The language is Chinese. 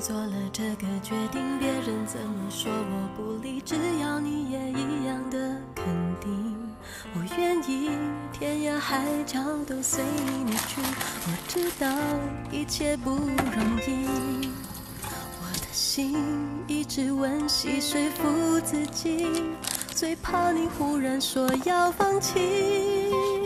做了这个决定别人怎么说我不理只要你也一样的肯定我愿意天涯海角都随你去我知道一切不容易我的心一直温习说服自己最怕你忽然说要放弃。